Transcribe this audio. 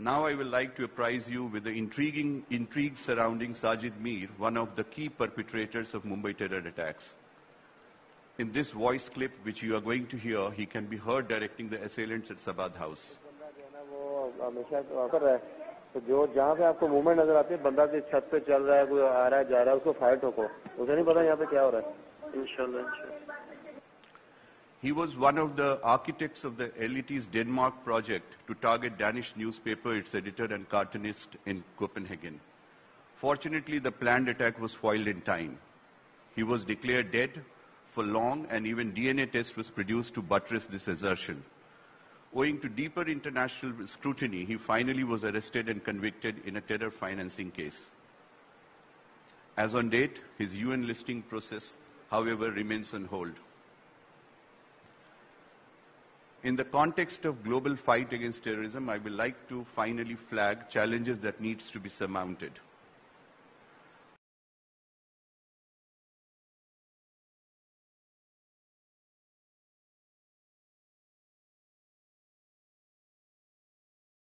Now I would like to apprise you with the intriguing intrigue surrounding Sajid Mir, one of the key perpetrators of Mumbai terror attacks. In this voice clip, which you are going to hear, he can be heard directing the assailants at Chabad House. तो जो जहाँ पे आपको movement नजर आती है बंदा जिस छत पे चल रहा है कोई आ रहा है जा रहा है उसको फायर ठोको उसे नहीं पता यहाँ पे क्या हो रहा है इंशाल्लाह he was one of the architects of the LET's Denmark project to target Danish newspaper, its editor and cartoonist in Copenhagen. Fortunately, the planned attack was foiled in time. He was declared dead for long and even DNA test was produced to buttress this assertion. Owing to deeper international scrutiny, he finally was arrested and convicted in a terror financing case. As on date, his UN listing process, however, remains on hold. In the context of global fight against terrorism, I would like to finally flag challenges that needs to be surmounted.